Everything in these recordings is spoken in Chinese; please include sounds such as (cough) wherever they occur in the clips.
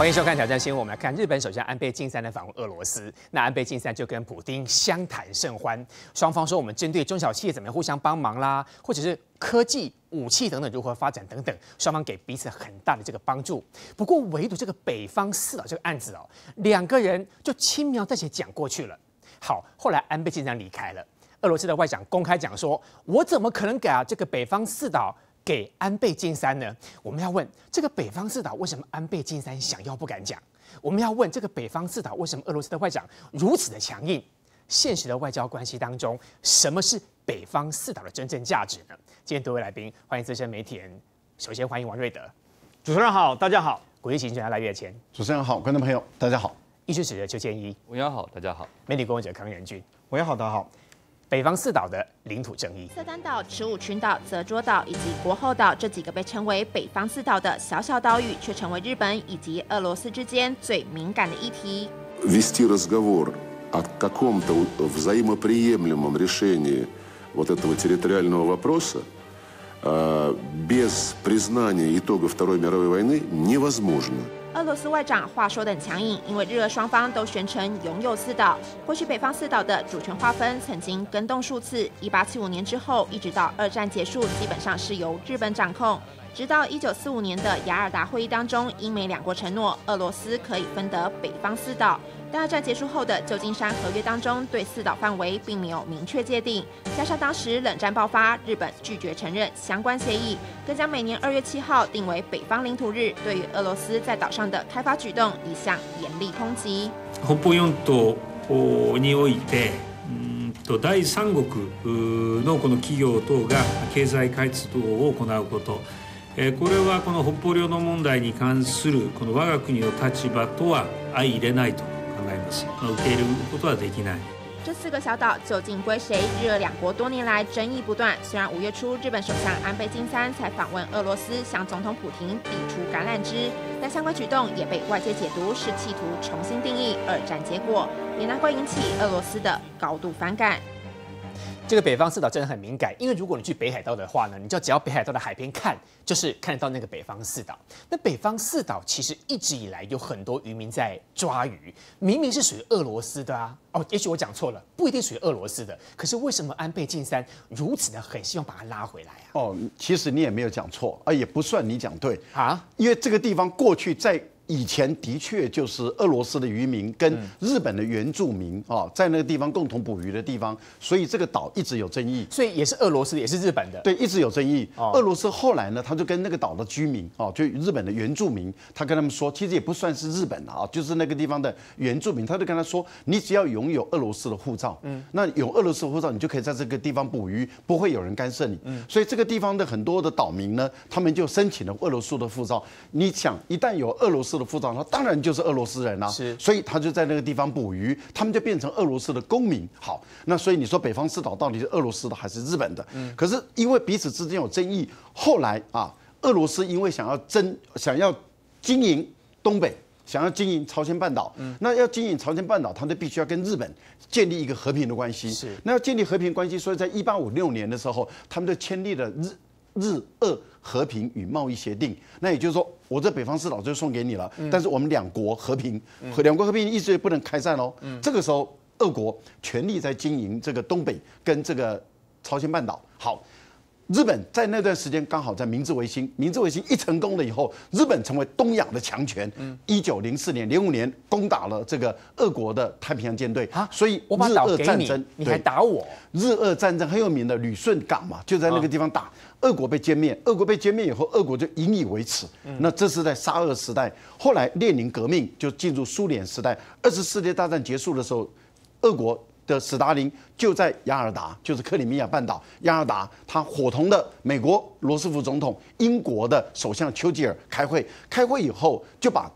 欢迎收看《挑战新闻》。我们来看日本首相安倍晋三的访问俄罗斯。那安倍晋三就跟普京相谈甚欢，双方说我们针对中小企业怎么样互相帮忙啦，或者是科技、武器等等如何发展等等，双方给彼此很大的这个帮助。不过唯独这个北方四岛这个案子哦，两个人就轻描淡写讲过去了。好，后来安倍晋三离开了，俄罗斯的外长公开讲说，我怎么可能给啊这个北方四岛？给安倍晋三呢？我们要问这个北方四岛为什么安倍晋三想要不敢讲？我们要问这个北方四岛为什么俄罗斯的外长如此的强硬？现实的外交关系当中，什么是北方四岛的真正价值呢？今天多位来宾，欢迎资深媒体人。首先欢迎王瑞德，主持人好，大家好。国际形象家赖月前，主持人好，观众朋友大家好。艺术史的邱建一，文友好，大家好。媒体工作者康元俊，文友好，大家好。北方四岛的领土争议，色丹岛、池武群岛、泽捉岛以及国后岛这几个被称为北方四岛的小小岛屿，却成为日本以及俄罗斯之间最敏感的议题。Вести разговор о каком-то взаимоприемлемом решении вот этого территориального вопроса без признания итога Второй мировой войны невозможно. 俄罗斯外长话说的很强硬，因为日俄双方都宣称拥有四岛。过去北方四岛的主权划分曾经更动数次，一八七五年之后，一直到二战结束，基本上是由日本掌控。直到一九四五年的雅尔达会议当中，英美两国承诺俄罗斯可以分得北方四岛。但二战结束后的旧金山合约当中，对四岛范围并没有明确界定，加上当时冷战爆发，日本拒绝承认相关协议，更将每年二月七号定为北方领土日，对于俄罗斯在岛上的开发举动一向严厉抨击。北方四島において、うんと第三国のこの企業等が経済活動を行うこと、 えこれはこの北方領土問題に関するこの我が国の立場とは相入れないと。这四个小岛究竟归谁？日俄两国多年来争议不断。虽然五月初日本首相安倍晋三才访问俄罗斯，向总统普京递出橄榄枝，但相关举动也被外界解读是企图重新定义二战结果，也难怪引起俄罗斯的高度反感。 这个北方四岛真的很敏感，因为如果你去北海道的话呢，你就只要北海道的海边看，就是看得到那个北方四岛。那北方四岛其实一直以来有很多渔民在抓鱼，明明是属于俄罗斯的啊。哦，也许我讲错了，不一定属于俄罗斯的。可是为什么安倍晋三如此的很希望把它拉回来啊？哦，其实你也没有讲错啊，也不算你讲对啊，因为这个地方过去在。以前的确就是俄罗斯的渔民跟日本的原住民啊，在那个地方共同捕鱼的地方，所以这个岛一直有争议。所以也是俄罗斯，也是日本的。对，一直有争议。俄罗斯后来呢，他就跟那个岛的居民啊，就日本的原住民，他跟他们说，其实也不算是日本的啊，就是那个地方的原住民，他就跟他说，你只要拥有俄罗斯的护照，嗯，那有俄罗斯护照，你就可以在这个地方捕鱼，不会有人干涉你。嗯，所以这个地方的很多的岛民呢，他们就申请了俄罗斯的护照。你想，一旦有俄罗斯的护照，他当然就是俄罗斯人啦，是，所以他就在那个地方捕鱼，他们就变成俄罗斯的公民。好，那所以你说北方四岛到底是俄罗斯的还是日本的？嗯，可是因为彼此之间有争议，后来啊，俄罗斯因为想要争，想要经营东北，想要经营朝鲜半岛，嗯，那要经营朝鲜半岛，他就必须要跟日本建立一个和平的关系。是，那要建立和平关系，所以在一八五六年的时候，他们就签立了日。日俄和平与贸易协定，那也就是说，我这北方四岛就送给你了，但是我们两国和平，两国和平意思不能开战哦。这个时候，俄国全力在经营这个东北跟这个朝鲜半岛。好。日本在那段时间刚好在明治维新，明治维新一成功了以后，日本成为东亚的强权。嗯，一九零四年、零五年攻打了这个俄国的太平洋舰队啊，所以日俄战争你还打我？日俄战争很有名的旅顺港嘛，就在那个地方打，俄国被歼灭。俄国被歼灭以后，俄国就引以为耻。那这是在沙俄时代，后来列宁革命就进入苏联时代。二次世界大战结束的时候，俄国。的斯大林就在雅尔达，就是克里米亚半岛。雅尔达，他伙同的美国罗斯福总统、英国的首相丘吉尔开会，开会以后就把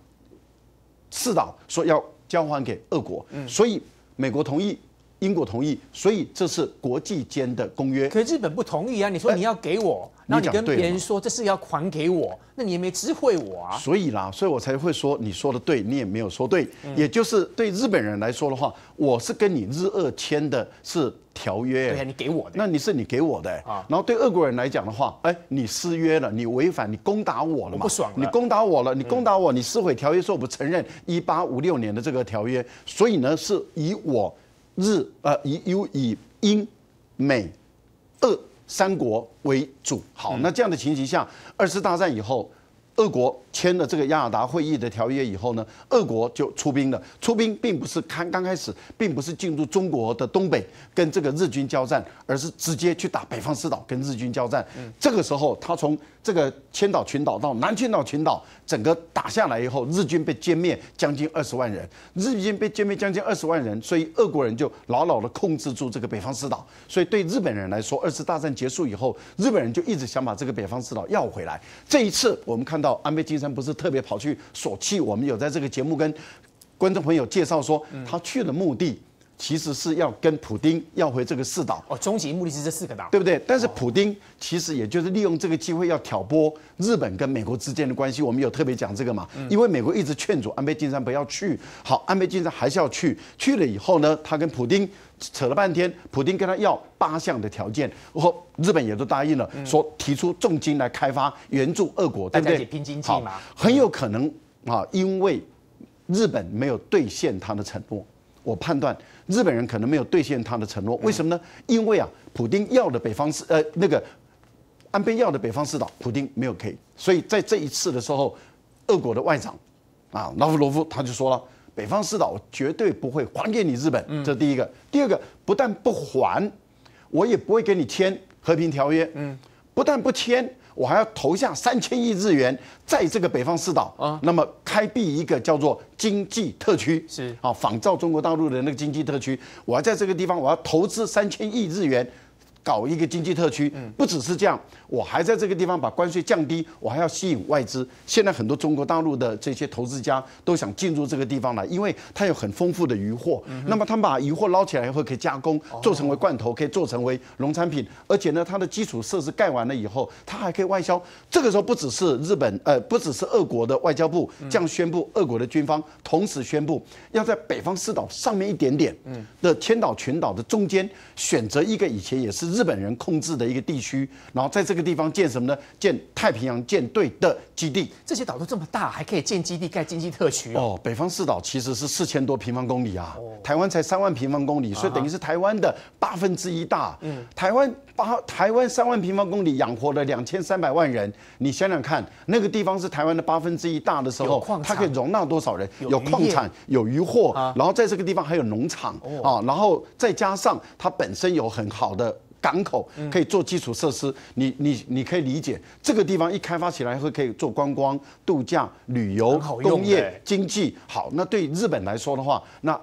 四岛说要交还给俄国，所以美国同意。英国同意，所以这是国际间的公约。可是日本不同意啊！你说你要给我，然后你跟别人说这是要还给我，那你也没知会我啊。所以啦，所以我才会说你说的对，你也没有说对。也就是对日本人来说的话，我是跟你日俄签的是条约，对啊，你给我的。那你是你给我的、啊然后对俄国人来讲的话，哎，你失约了，你违反，你攻打我了嘛？不爽了你攻打我了，你攻打我，你撕毁条约说我不承认一八五六年的这个条约，所以呢，是以我日呃以有以英美俄三国为主。好，那这样的情形下，二次大战以后。俄国签了这个雅尔达会议的条约以后呢，俄国就出兵了。出兵并不是刚刚开始，并不是进入中国的东北跟这个日军交战，而是直接去打北方四岛跟日军交战。这个时候，他从这个千岛群岛到南千岛群岛，整个打下来以后，日军被歼灭将近二十万人，日军被歼灭将近二十万人，所以俄国人就牢牢的控制住这个北方四岛。所以对日本人来说，二次大战结束以后，日本人就一直想把这个北方四岛要回来。这一次，我们看到安倍晋三不是特别跑去索契，我们有在这个节目跟观众朋友介绍说，他去的目的其实是要跟普丁要回这个四岛。哦，终极目的是这四个岛。对不对？但是普丁其实也就是利用这个机会要挑拨日本跟美国之间的关系。我们有特别讲这个嘛？因为美国一直劝阻安倍晋三不要去，好，安倍晋三还是要去。去了以后呢，他跟普丁扯了半天，普丁跟他要八项的条件，然后日本也都答应了，说提出重金来开发援助俄国，对不对？拼经济好嘛很有可能啊，因为日本没有兑现他的承诺。我判断日本人可能没有兑现他的承诺，为什么呢？因为啊，普丁要的北方四呃那个安倍要的北方四岛，普丁没有给，所以在这一次的时候，俄国的外长啊拉夫罗夫他就说了，北方四岛我绝对不会还给你日本，这是第一个。第二个，不但不还，我也不会跟你签和平条约，嗯，不但不签。我还要投下三千亿日元，在这个北方四岛啊，那么开辟一个叫做经济特区，是啊，仿照中国大陆的那个经济特区，我要在这个地方，我要投资三千亿日元。搞一个经济特区，不只是这样，我还在这个地方把关税降低，我还要吸引外资。现在很多中国大陆的这些投资家都想进入这个地方来，因为它有很丰富的渔获。那么他们把渔获捞起来以后，可以加工，做成为罐头，可以做成为农产品。而且呢，它的基础设施盖完了以后，它还可以外销。这个时候不只是日本，呃，不只是俄国的外交部这样宣布，俄国的军方同时宣布，要在北方四岛上面一点点的千岛群岛的中间，选择一个以前也是日本人控制的一个地区，然后在这个地方建什么呢？建太平洋舰队的基地。这些岛都这么大，还可以建基地、盖经济特区哦。哦，北方四岛其实是四千多平方公里啊，台湾才三万平方公里，所以等于是台湾的八分之一大。嗯，台湾八台湾三万平方公里养活了两千三百万人，你想想看，那个地方是台湾的八分之一大的时候，它可以容纳多少人？有矿产，有渔获啊，然后在这个地方还有农场啊，然后再加上它本身有很好的。港口可以做基础设施，你你你可以理解，这个地方一开发起来会可以做观光、度假、旅游工业欸、经济。好，那对日本来说的话，那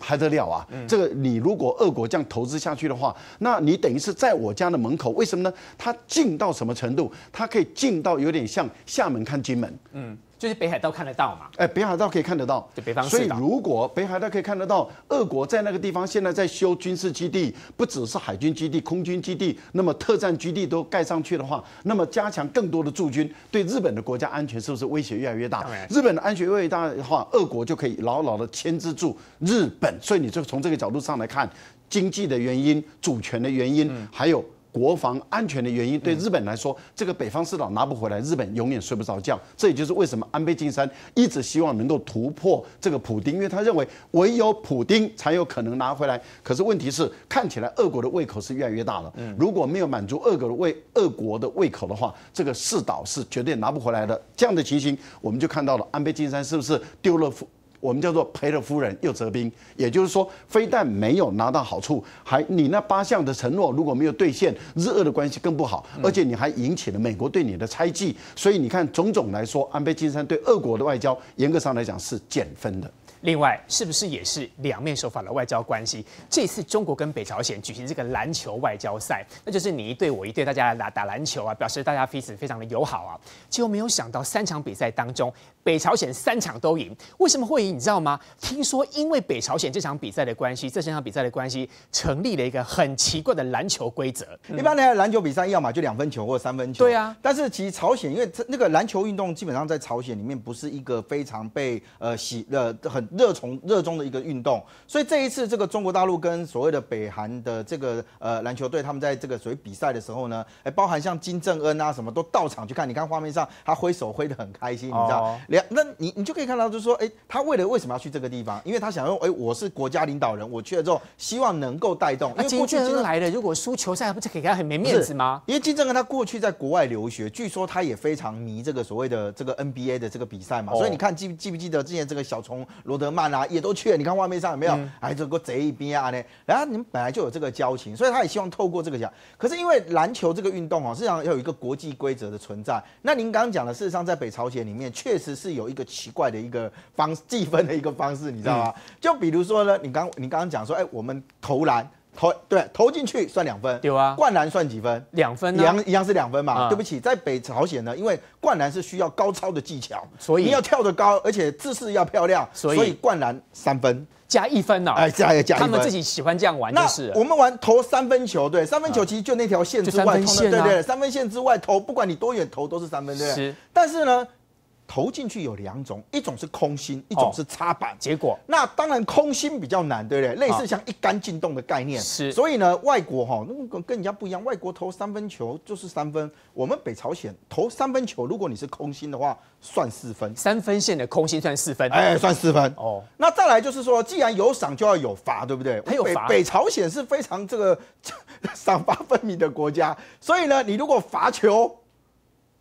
还得了啊！这个你如果俄国这样投资下去的话，那你等于是在我家的门口。为什么呢？它近到什么程度？它可以近到有点像厦门看金门。嗯，就是北海道看得到嘛。哎，北海道可以看得到对北方，所以如果北海道可以看得到，俄国在那个地方现在在修军事基地，不只是海军基地、空军基地，那么特战基地都盖上去的话，那么加强更多的驻军，对日本的国家安全是不是威胁越来越大？日本的安全越来越大的话，俄国就可以牢牢的牵制住日本。所以你就从这个角度上来看，经济的原因、主权的原因，还有。国防安全的原因，对日本来说，这个北方四岛拿不回来，日本永远睡不着觉。这也就是为什么安倍晋三一直希望能够突破这个普丁，因为他认为唯有普丁才有可能拿回来。可是问题是，看起来俄国的胃口是越来越大了。如果没有满足俄国的胃，俄国的胃口的话，这个四岛是绝对拿不回来的。这样的情形，我们就看到了安倍晋三是不是丢了夫我们叫做赔了夫人又折兵，也就是说，非但没有拿到好处，还你那八项的承诺如果没有兑现，日俄的关系更不好，而且你还引起了美国对你的猜忌。所以你看，种种来说，安倍晋三对俄国的外交，严格上来讲是减分的。另外，是不是也是两面手法的外交关系？这次中国跟北朝鲜举行这个篮球外交赛，那就是你一队我一队，大家打打篮球啊，表示大家彼此非常的友好啊。结果没有想到三场比赛当中，北朝鲜三场都赢，为什么会赢？你你知道吗？听说因为北朝鲜这场比赛的关系，这三场比赛的关系，成立了一个很奇怪的篮球规则。一般的篮球比赛，要么就两分球或者三分球。对啊，但是其实朝鲜，因为这那个篮球运动基本上在朝鲜里面不是一个非常被呃喜呃很热衷热衷的一个运动，所以这一次这个中国大陆跟所谓的北韩的这个呃篮球队，他们在这个所谓比赛的时候呢，哎，包含像金正恩啊什么都到场去看。你看画面上他挥手挥得很开心，你知道？哦两那你你就可以看到，就是说，哎，他为了为什么要去这个地方？因为他想用，哎，我是国家领导人，我去了之后，希望能够带动。因那金正恩来了，如果输球赛，不是给他很没面子吗？因为金正恩他过去在国外留学，据说他也非常迷这个所谓的这个 NBA 的这个比赛嘛，哦所以你看记记不记得之前这个小虫罗德曼啊，也都去了。你看画面上有没有？嗯哎，这个贼一边啊呢，然后你们本来就有这个交情，所以他也希望透过这个讲。可是因为篮球这个运动哦，实际上要有一个国际规则的存在。那您刚刚讲的，事实上在北朝鲜里面确实是有一个奇怪的一个方计分的一个方式，你知道吗？嗯就比如说呢，你刚你刚刚讲说，哎，我们投篮投对投进去算两分，有啊灌篮算几分？两分呢？一样一样是两分嘛？啊对不起，在北朝鲜呢，因为灌篮是需要高超的技巧，所以你要跳得高，而且姿势要漂亮，所以灌篮三分。加一分呢、哎，加一加一分。他们自己喜欢这样玩那就是。我们玩投三分球，对，三分球其实就那条线之外，对对，三分线之外投，不管你多远投都是三分，对不对是？但是呢，投进去有两种，一种是空心，一种哦是插板。结果那当然空心比较难，对不对？类似像一杆进洞的概念。是所以呢，外国哈，那跟跟人家不一样，外国投三分球就是三分，我们北朝鲜投三分球，如果你是空心的话，算四分。三分线的空心算四分，哎，算四分哦哦。那再来就是说，既然有赏就要有罚，对不对？北还有罚北朝鲜是非常这个 (laughs) 赏罚分明的国家，所以呢，你如果罚球，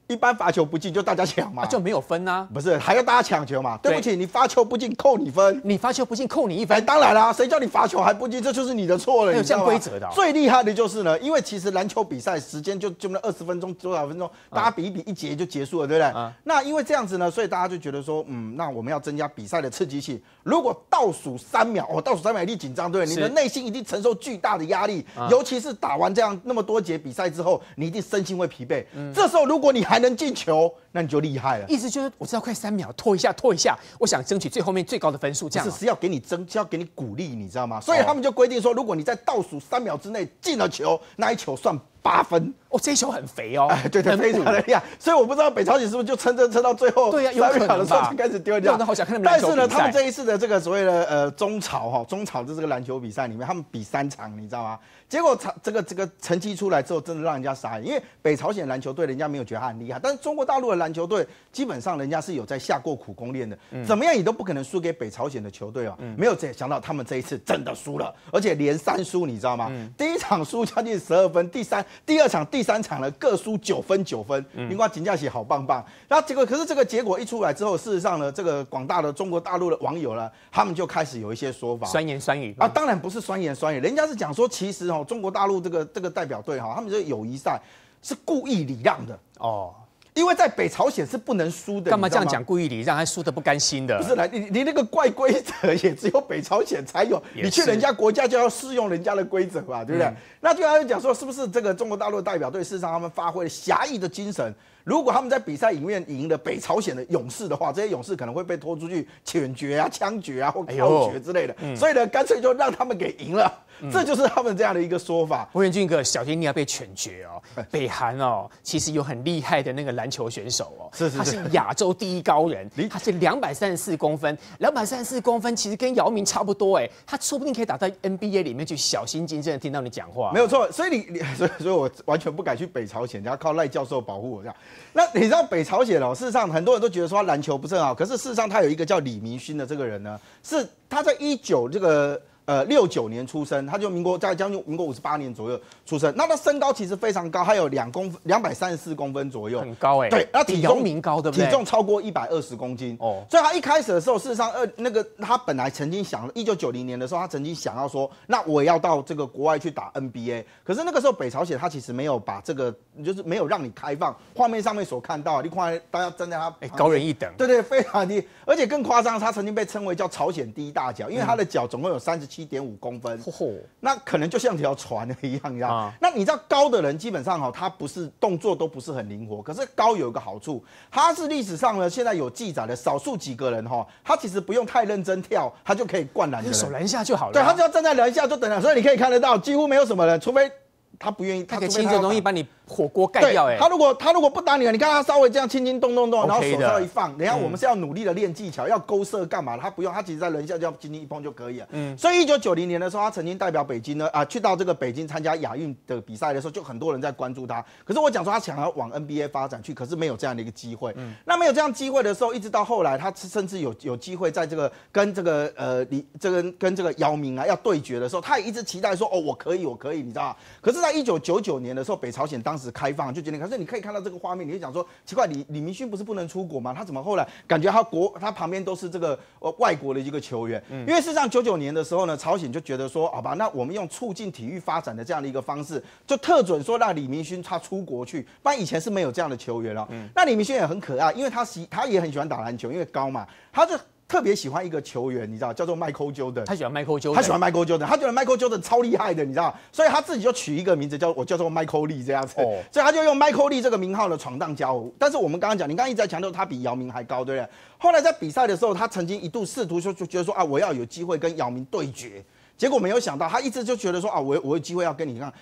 一般罚球不进就大家抢嘛，啊就没有分呐、不是还要大家抢球嘛？对不起，你罚球不进扣你分。你罚球不进扣你一哎，分，当然啦，谁叫你罚球还不进，这就是你的错了。有这样规则的哦最厉害的就是呢，因为其实篮球比赛时间就就那二十分钟多少分钟，大家比一比，一节就结束了，对不对？啊那因为这样子呢，所以大家就觉得说，嗯，那我们要增加比赛的刺激性。如果倒数三秒，哦，倒数三秒一定紧张，对不对？你的内心一定承受巨大的压力，啊尤其是打完这样那么多节比赛之后，你一定身心会疲惫。嗯这时候如果你还能进球，那你就厉害了。意思就是我知道快三秒，拖一下拖一下，我想争取最后面最高的分数，这样子、是是要给你争，是要给你鼓励，你知道吗？所以他们就规定说，如果你在倒数三秒之内进了球，那一球算八分。哦，这一球很肥哦，哎，对对，非常的厉害。所以我不知道北朝鲜是不是就撑着撑到最后对呀有可能的时候吧开始丢掉。弄得好想看他们但是呢，他们这一次的这个所谓的呃中朝哈中朝的这个篮球比赛里面，他们比三场，你知道吗？结果成这个这个成绩出来之后，真的让人家傻眼，因为北朝鲜篮球队人家没有觉得他很厉害，但是中国大陆的篮球队基本上人家是有在下过苦功练的，嗯怎么样也都不可能输给北朝鲜的球队啊。没有这想到他们这一次真的输了，而且连三输，你知道吗？嗯第一场输将近十二分，第三第二场第三场呢各输九分九分，嗯另外金价写好棒棒。然后结果可是这个结果一出来之后，事实上呢，这个广大的中国大陆的网友呢，他们就开始有一些说法。酸言酸语啊，当然不是酸言酸语，人家是讲说，其实哦，中国大陆这个这个代表队哈，他们这个友谊赛是故意礼让的，哦，因为在北朝鲜是不能输的。干嘛这样讲？故意理让，他输的不甘心的？不是来，你你那个怪规则也只有北朝鲜才有，你去人家国家就要适用人家的规则嘛，对不对？那就要讲说，是不是这个中国大陆代表队，事实上他们发挥了侠义的精神。如果他们在比赛里面赢了北朝鲜的勇士的话，这些勇士可能会被拖出去犬决啊、枪决啊或炮决之类的，所以呢，干脆就让他们给赢了，这就是他们这样的一个说法。吴元俊哥，小心你要被犬绝哦！北韩哦，其实有很厉害的那个篮球选手哦，是是是他是亚洲第一高人，他是两百三十四公分，两百三十四公分其实跟姚明差不多哎，他说不定可以打到 NBA 里面去，小心谨慎的听到你讲话。没有错，所以你你所以所以我完全不敢去北朝鲜，然后靠赖教授保护我这样。那你知道北朝鲜哦，事实上很多人都觉得说篮球不是很好，可是事实上他有一个叫李明勋的这个人呢，是他在一九这个。呃，六九年出生，他就民国在将近民国五十八年左右出生。那他身高其实非常高，他有两公两百三十四公分左右，很高哎对，那体重明高对不对体重超过一百二十公斤哦哦。所以他一开始的时候，事实上，呃，那个他本来曾经想，一九九零年的时候，他曾经想要说，那我也要到这个国外去打 NBA。可是那个时候北朝鲜他其实没有把这个，就是没有让你开放。画面上面所看到，你看大家站在他哎，高人一等。对对，非常低，而且更夸张，他曾经被称为叫朝鲜第一大脚，因为他的脚总共有三十七点五公分，嚯那可能就像条船一样，你知道？啊那你知道高的人基本上哈，他不是动作都不是很灵活，可是高有一个好处，他是历史上呢现在有记载的少数几个人哈，他其实不用太认真跳，他就可以灌篮的人。用手拦一下就好了啊。对他只要站在篮下就等了，所以你可以看得到，几乎没有什么人，除非他不愿意，他可以除非要打轻松容易把你火锅盖对掉哎他。如果他如果不打你了，你看他稍微这样轻轻动动动，然后手的稍微一放，等一下我们是要努力的练技巧，要勾射干嘛？他不用，他其实在人下就要轻轻一碰就可以了。嗯，所以一九九零年的时候，他曾经代表北京呢啊去到这个北京参加亚运的比赛的时候，就很多人在关注他。可是我讲说他想要往 NBA 发展去，可是没有这样的一个机会。嗯，那没有这样机会的时候，一直到后来，他甚至有有机会在这个跟这个呃李这个跟这个姚明啊要对决的时候，他也一直期待说哦我可以我可以，你知道吗？可是，在一九九九年的时候，北朝鲜当时开放就决定，可是你可以看到这个画面，你就讲说奇怪，李李明勋不是不能出国吗？他怎么后来感觉他国他旁边都是这个呃外国的一个球员？嗯因为事实上九九年的时候呢，朝鲜就觉得说，好吧，那我们用促进体育发展的这样的一个方式，就特准说让李明勋他出国去，不然以前是没有这样的球员哦。那李明勋也很可爱，因为他喜他也很喜欢打篮球，因为高嘛，他就特别喜欢一个球员，你知道叫做 Michael Jordan。他喜欢 Michael Jordan，他喜欢 Michael Jordan，他觉得 Michael Jordan 超厉害的，你知道，所以他自己就取一个名字叫我叫做 Michael Lee 这样子，哦所以他就用 Michael Lee 这个名号呢闯荡江湖。但是我们刚刚讲，你刚刚一直在强调他比姚明还高，对不对？后来在比赛的时候，他曾经一度试图说就觉得说啊，我要有机会跟姚明对决，结果没有想到他一直就觉得说啊，我我有机会要跟你看。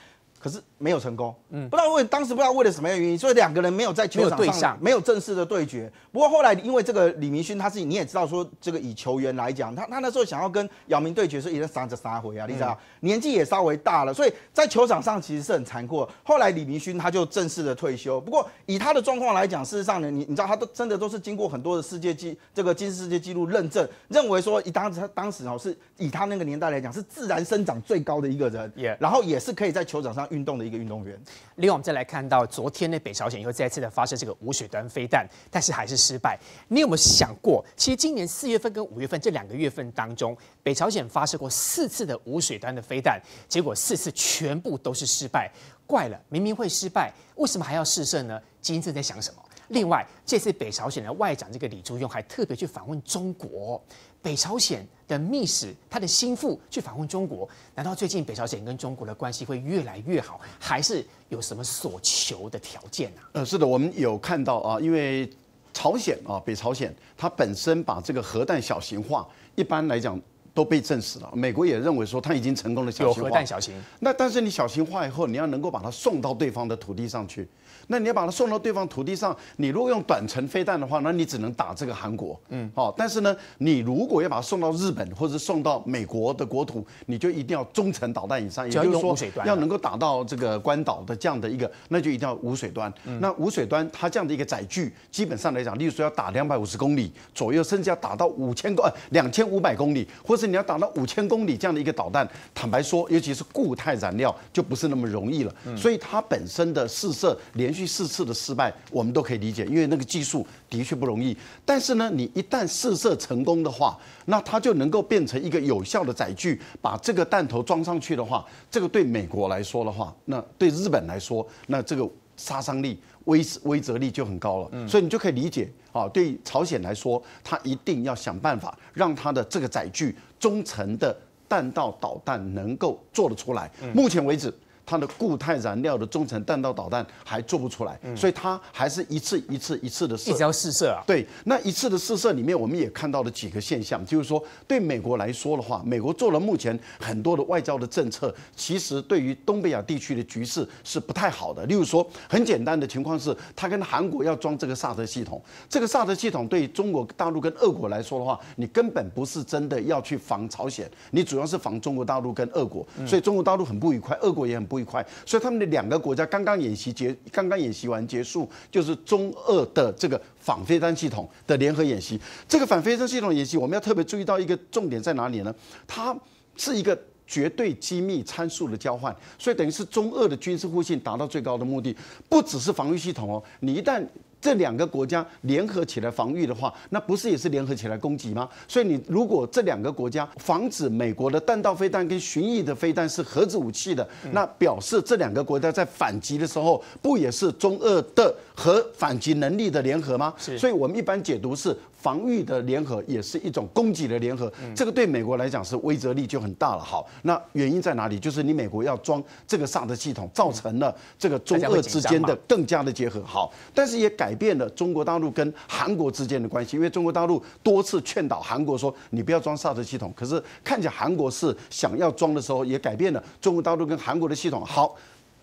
可是没有成功，嗯，不知道为当时不知道为了什么样的原因，所以两个人没有在球场上没有对没有正式的对决。不过后来因为这个李明勋他自己你也知道说，这个以球员来讲，他他那时候想要跟姚明对决是已经三十三回啊，你知道、年纪也稍微大了，所以在球场上其实是很残酷。后来李明勋他就正式的退休。不过以他的状况来讲，事实上呢，你你知道他都真的都是经过很多的世界纪这个吉尼斯世界纪录认证，认为说以当时他当时哦是以他那个年代来讲是自然生长最高的一个人。然后也是可以在球场上运动的一个运动员。另外，我们再来看到昨天呢，北朝鲜又再次的发射这个无水端飞弹，但是还是失败。你有没有想过，其实今年四月份跟五月份这两个月份当中，北朝鲜发射过四次的无水端的飞弹，结果四次全部都是失败。怪了，明明会失败，为什么还要试射呢？金正在想什么？另外，这次北朝鲜的外长这个李柱用还特别去访问中国，北朝鲜的密使他的心腹去访问中国，难道最近北朝鲜跟中国的关系会越来越好，还是有什么所求的条件呢、呃，是的，我们有看到啊，因为朝鲜啊，北朝鲜它本身把这个核弹小型化，一般来讲都被证实了。美国也认为说它已经成功的小型化有核弹。小型，那但是你小型化以后，你要能够把它送到对方的土地上去。那你要把它送到对方土地上，你如果用短程飞弹的话，那你只能打这个韩国，嗯，好、但是呢，你如果要把它送到日本或者送到美国的国土，你就一定要中程导弹以上，也就是说要能够打到这个关岛的这样的一个，那就一定要无水端。那无水端它这样的一个载具，基本上来讲，例如说要打两百五十公里左右，甚至要打到五千公呃两千五百公里，或是你要打到五千公里这样的一个导弹，坦白说，尤其是固态燃料就不是那么容易了。所以它本身的试射连续四次的失败，我们都可以理解，因为那个技术的确不容易。但是呢，你一旦试射成功的话，那它就能够变成一个有效的载具，把这个弹头装上去的话，这个对美国来说的话，那对日本来说，那这个杀伤力、威威慑力就很高了。所以你就可以理解啊，对朝鲜来说，它一定要想办法让它的这个载具中程的弹道导弹能够做得出来。目前为止。它的固态燃料的中程弹道导弹还做不出来，所以它还是一次一次一次的射一直要试射啊。对，那一次的试射里面，我们也看到了几个现象，就是说，对美国来说的话，美国做了目前很多的外交的政策，其实对于东北亚地区的局势是不太好的。例如说，很简单的情况是，他跟韩国要装这个萨德系统，这个萨德系统对中国大陆跟俄国来说的话，你根本不是真的要去防朝鲜，你主要是防中国大陆跟俄国，所以中国大陆很不愉快，俄国也很不愉快，所以他们的两个国家刚刚演习结，刚刚演习完结束，就是中俄的这个反飞弹系统的联合演习。这个反飞弹系统演习，我们要特别注意到一个重点在哪里呢？它是一个。绝对机密参数的交换，所以等于是中俄的军事互信达到最高的目的，不只是防御系统哦，你一旦这两个国家联合起来防御的话，那不是也是联合起来攻击吗？所以你如果这两个国家防止美国的弹道飞弹跟巡弋的飞弹是核子武器的，那表示这两个国家在反击的时候，不也是中俄的核反击能力的联合吗？是所以我们一般解读是防御的联合也是一种攻击的联合，这个对美国来讲是威慑力就很大了。好，那原因在哪里？就是你美国要装这个萨德系统，造成了这个中俄之间的更加的结合。好，但是也改变了中国大陆跟韩国之间的关系，因为中国大陆多次劝导韩国说你不要装萨德系统，可是看起来韩国是想要装的时候，也改变了中国大陆跟韩国的系统。好，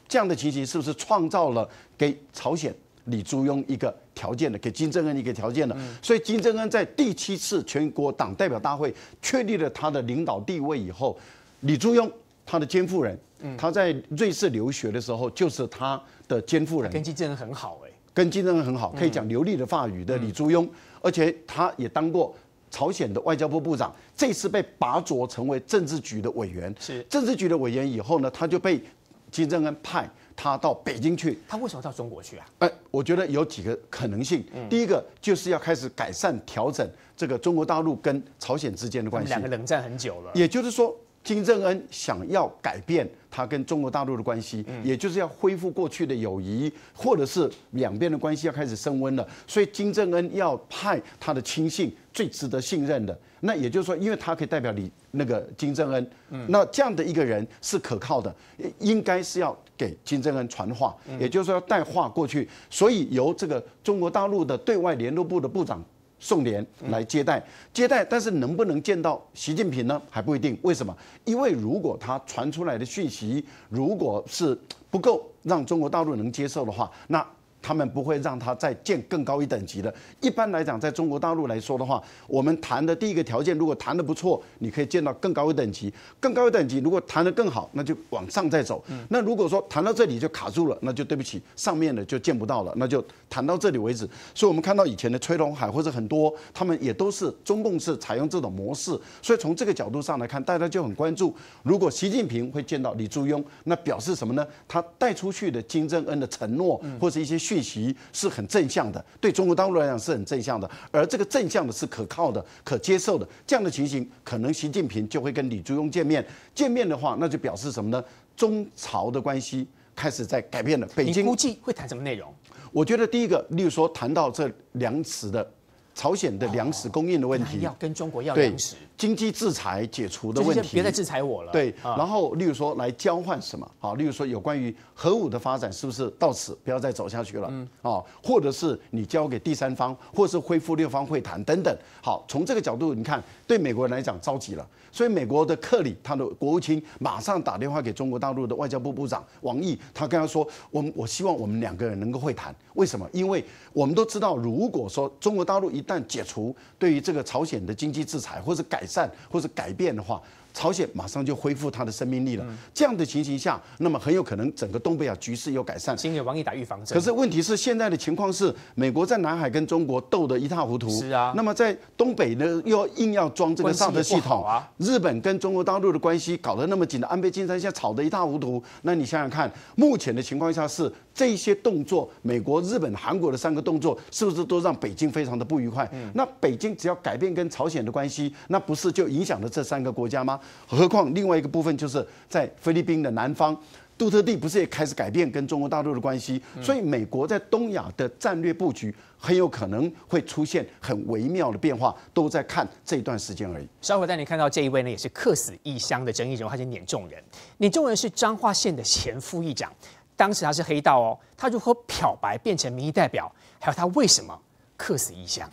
这样的情形是不是创造了给朝鲜？李朱庸一个条件的，给金正恩一个条件的，所以金正恩在第七次全国党代表大会确立了他的领导地位以后，李朱庸他的监护人，他在瑞士留学的时候就是他的监护人，跟金正恩很好哎，跟金正恩很好，可以讲流利的法语的李朱庸，而且他也当过朝鲜的外交部部长，这次被拔擢成为政治局的委员，是政治局的委员以后呢，他就被金正恩派。他到北京去，他为什么到中国去啊？哎，我觉得有几个可能性。第一个就是要开始改善、调整这个中国大陆跟朝鲜之间的关系。两个冷战很久了，也就是说，金正恩想要改变他跟中国大陆的关系，也就是要恢复过去的友谊，或者是两边的关系要开始升温了。所以金正恩要派他的亲信，最值得信任的。那也就是说，因为他可以代表你那个金正恩，那这样的一个人是可靠的，应该是要。给金正恩传话，也就是说要带话过去，所以由这个中国大陆的对外联络部的部长宋濂来接待接待，但是能不能见到习近平呢？还不一定。为什么？因为如果他传出来的讯息如果是不够让中国大陆能接受的话，那。他们不会让他再建更高一等级的。一般来讲，在中国大陆来说的话，我们谈的第一个条件，如果谈的不错，你可以建到更高一等级。更高一等级，如果谈的更好，那就往上再走。那如果说谈到这里就卡住了，那就对不起，上面的就见不到了，那就谈到这里为止。所以我们看到以前的崔龙海或者很多，他们也都是中共是采用这种模式。所以从这个角度上来看，大家就很关注，如果习近平会见到李柱庸，那表示什么呢？他带出去的金正恩的承诺或者一些。讯息是很正向的，对中国大陆来讲是很正向的，而这个正向的是可靠的、可接受的，这样的情形，可能习近平就会跟李竹庸见面。见面的话，那就表示什么呢？中朝的关系开始在改变了。北京估计会谈什么内容？我觉得第一个，例如说谈到这粮食的。朝鲜的粮食供应的问题，要跟中国要粮食，经济制裁解除的问题，别再制裁我了。对，然后例如说来交换什么？好，例如说有关于核武的发展，是不是到此不要再走下去了？嗯，啊，或者是你交给第三方，或是恢复六方会谈等等。好，从这个角度你看，对美国人来讲着急了。所以美国的克里，他的国务卿马上打电话给中国大陆的外交部部长王毅，他跟他说：“我我希望我们两个人能够会谈。为什么？因为我们都知道，如果说中国大陆一旦解除对于这个朝鲜的经济制裁，或者改善，或者改变的话。”朝鲜马上就恢复它的生命力了。这样的情形下，那么很有可能整个东北亚局势又改善。先给王毅打预防针。可是问题是，现在的情况是，美国在南海跟中国斗得一塌糊涂。是啊。那么在东北呢，又硬要装这个萨德系统啊。日本跟中国大陆的关系搞得那么紧的，安倍晋三现在吵得一塌糊涂。那你想想看，目前的情况下是这些动作，美国、日本、韩国的三个动作，是不是都让北京非常的不愉快？那北京只要改变跟朝鲜的关系，那不是就影响了这三个国家吗？何况。另外一个部分就是在菲律宾的南方，杜特地不是也开始改变跟中国大陆的关系，所以美国在东亚的战略布局很有可能会出现很微妙的变化，都在看这一段时间而已。稍后带你看到这一位呢，也是客死异乡的争议人物，他是碾众人。碾众人是彰化县的前副议长，当时他是黑道哦，他如何漂白变成民意代表，还有他为什么客死异乡？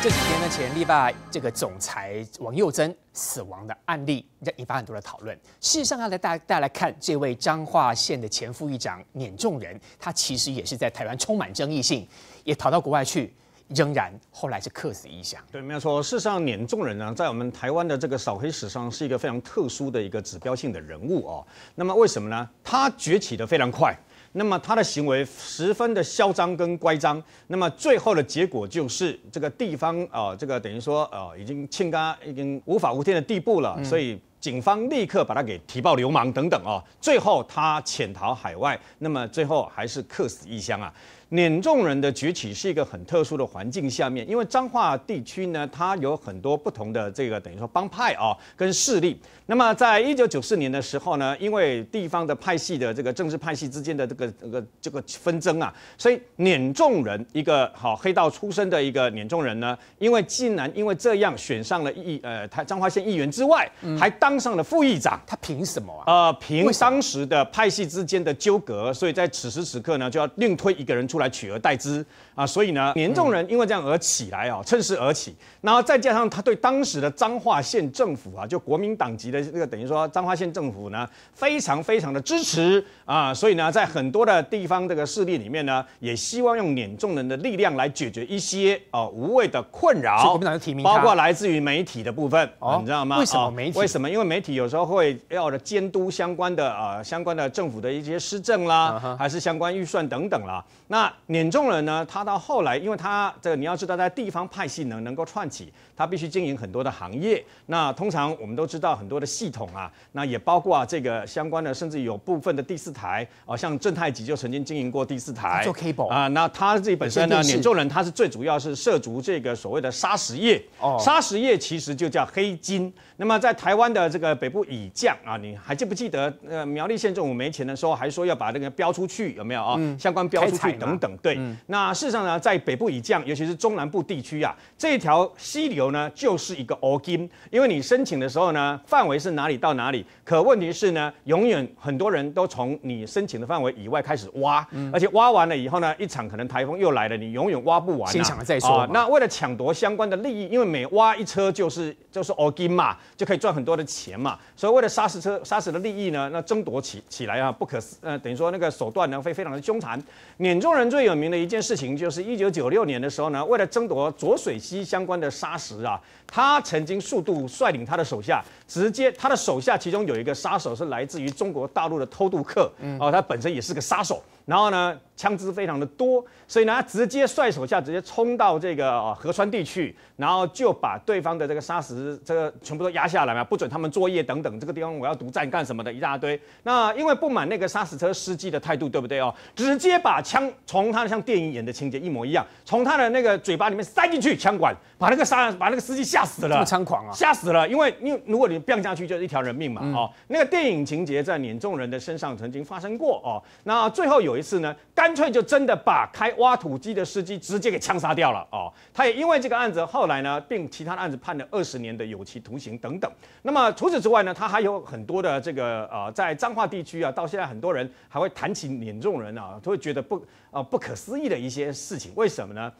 这几天呢，前立霸这个总裁王佑珍死亡的案例，引发很多的讨论。事实上，要来大家来看这位彰化县的前副议长碾仲人，他其实也是在台湾充满争议性，也逃到国外去，仍然后来是客死异乡。对，没有错。事实上，碾仲人呢，在我们台湾的这个扫黑史上，是一个非常特殊的一个指标性的人物哦。那么为什么呢？他崛起的非常快。那么他的行为十分的嚣张跟乖张，那么最后的结果就是这个地方啊，这个等于说呃，已经欠干，已经无法无天的地步了，所以警方立刻把他给提报流氓等等啊，最后他潜逃海外，那么最后还是客死异乡啊。碾重人的崛起是一个很特殊的环境下面，因为彰化地区呢，它有很多不同的这个等于说帮派啊跟势力。那么在一九九四年的时候呢，因为地方的派系的这个政治派系之间的这个这个这个纷争啊，所以碾重人一个好黑道出身的一个碾重人呢，因为竟然因为这样选上了议呃他彰化县议员之外，还当上了副议长。他凭什么啊？呃，凭当时的派系之间的纠葛，所以在此时此刻呢，就要另推一个人出来取而代之啊。所以呢，年众人因为这样而起来啊，趁势而起，然后再加上他对当时的彰化县政府啊，就国民党籍的这个等于说彰化县政府呢，非常非常的支持啊，所以呢，在很多的地方这个势力里面呢，也希望用年众人的力量来解决一些啊无谓的困扰国民党就提名包括来自于媒体的部分，哦你知道吗？为什么哦媒体为什么？因为媒体有时候会要的监督相关的啊、相关的政府的一些施政啦，还是相关预算等等啦。那年众人呢，他到后来，因为他这个你要知道，在地方派系能能够串起，他必须经营很多的行业。那通常我们都知道很多的系统啊，那也包括啊这个相关的，甚至有部分的第四台啊，像正太极就曾经经营过第四台，做 cable 啊。那他自己本身呢，有线电视碾重人他是最主要是涉足这个所谓的砂石业。哦砂石业其实就叫黑金。那么在台湾的这个北部以降啊，你还记不记得？呃，苗栗县政府没钱的时候，还说要把那个标出去，有没有啊？嗯相关标出去等等。对，那事实上呢，在北部以降，尤其是中南部地区啊，这条溪流呢，就是一个 ogin，，因为你申请的时候呢，范围是哪里到哪里，可问题是呢，永远很多人都从你申请的范围以外开始挖，而且挖完了以后呢，一场可能台风又来了，你永远挖不完、啊。先抢了再说那为了抢夺相关的利益，因为每挖一车就是就是 ogin 嘛，就可以赚很多的钱嘛，所以为了杀死车杀死的利益呢，那争夺起起来啊，不可思呃，等于说那个手段呢会非常的凶残。缅中人最有名的一件事情，就是一九九六年的时候呢，为了争夺浊水溪相关的砂石啊，他曾经速度率领他的手下，直接他的手下其中有一个杀手是来自于中国大陆的偷渡客，哦，他本身也是个杀手。然后呢，枪支非常的多，所以呢，他直接率手下直接冲到这个、呃河川地区，然后就把对方的这个砂石这个全部都压下来嘛，不准他们作业等等，这个地方我要独占干什么的一大堆。那因为不满那个砂石车司机的态度，对不对哦？直接把枪从他的像电影演的情节一模一样，从他的那个嘴巴里面塞进去枪管，把那个杀把那个司机吓死了，这么猖狂啊吓死了！因为因为如果你掉下去，就是一条人命嘛。哦，那个电影情节在碾重人的身上曾经发生过哦。那最后有一次呢，干脆就真的把开挖土机的司机直接给枪杀掉了哦。他也因为这个案子，后来呢，并其他的案子判了二十年的有期徒刑等等。那么除此之外呢，他还有很多的这个呃，在彰化地区啊，到现在很多人还会谈起碾重人啊，都会觉得不呃不可思议的一些事情。为什么呢？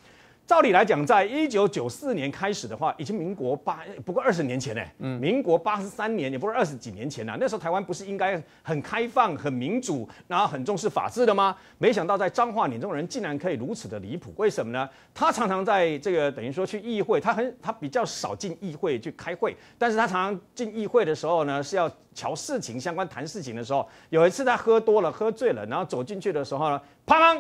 照理来讲，在一九九四年开始的话，已经民国八不过二十年前呢，嗯，民国八十三年，也不是二十几年前了、那时候台湾不是应该很开放、很民主，然后很重视法治的吗？没想到在彰化碾中人竟然可以如此的离谱，为什么呢？他常常在这个等于说去议会，他很他比较少进议会去开会，但是他常常进议会的时候呢，是要瞧事情相关谈事情的时候，有一次他喝多了，喝醉了，然后走进去的时候呢，砰！